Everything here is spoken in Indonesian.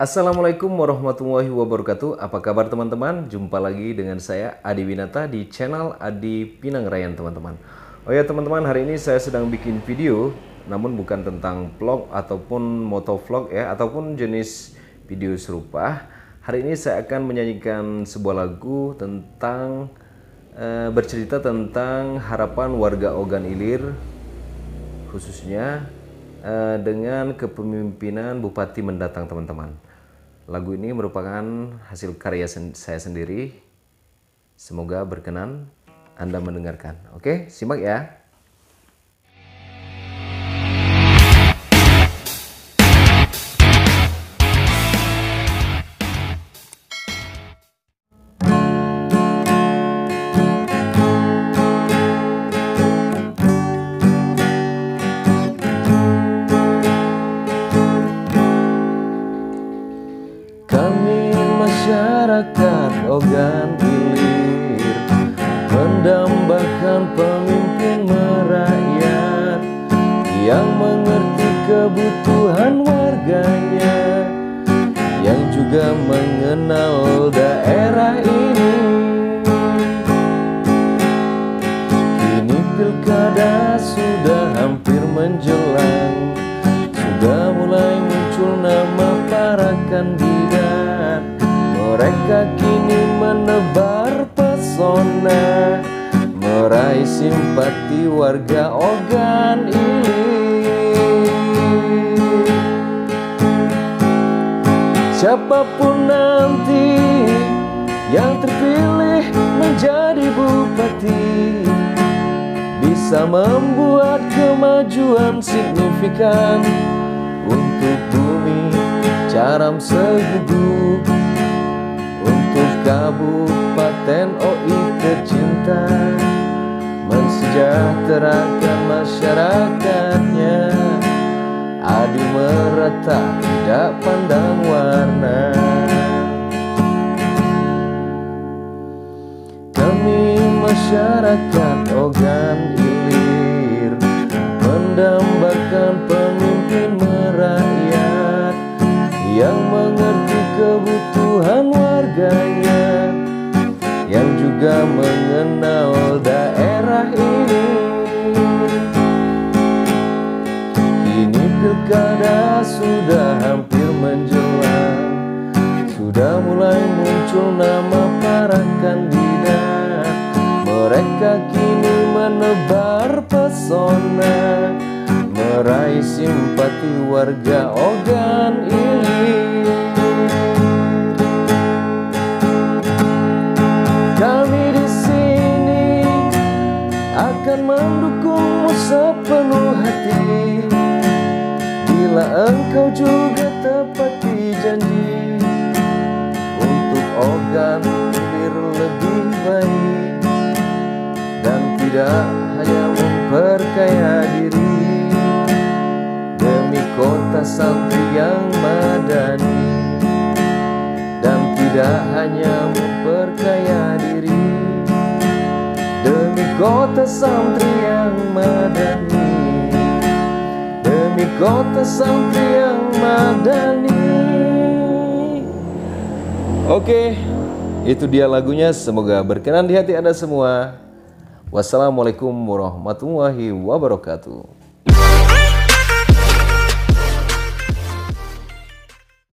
Assalamualaikum warahmatullahi wabarakatuh. Apa kabar teman-teman? Jumpa lagi dengan saya Adi Winata di channel Adi Pinangrayan teman-teman. Oh ya teman-teman, hari ini saya sedang bikin video namun bukan tentang vlog ataupun motovlog ya ataupun jenis video serupa. Hari ini saya akan menyanyikan sebuah lagu tentang e, bercerita tentang harapan warga Ogan Ilir khususnya e, dengan kepemimpinan Bupati mendatang teman-teman. Lagu ini merupakan hasil karya sen saya sendiri. Semoga berkenan Anda mendengarkan. Oke, simak ya. Masyarakat Ogan Ilir Mendambakan pemimpin merakyat Yang mengerti kebutuhan warganya Yang juga mengenal daerah ini. Kini pilkada sudah hampir menjelang mereka kini menebar pesona Meraih simpati warga Ogan Ilir Siapa pun nanti yang terpilih menjadi bupati Bisa membuat kemajuan signifikan Untuk bumi Caram untuk Kabupaten OI tercinta Mensejahterakan masyarakatnya. Adu merata tidak pandang warna. Kami masyarakat Ogan Ilir Mendambakan Yang mengerti kebutuhan warganya Yang juga mengenal daerah ini. Kini pilkada sudah hampir menjelang Sudah mulai muncul nama para kandidat. Mereka kini menebar pesona Meraih simpati warga Ogan Ilir akan mendukungmu sepenuh hati. Bila engkau juga tepati janji Untuk Ogan Ilir lebih baik Dan tidak hanya memperkaya diri Demi kota santri yang madani kota santri yang madani Demi kota santri yang madani Oke, itu dia lagunya. Semoga berkenan di hati Anda semua. Wassalamualaikum warahmatullahi wabarakatuh.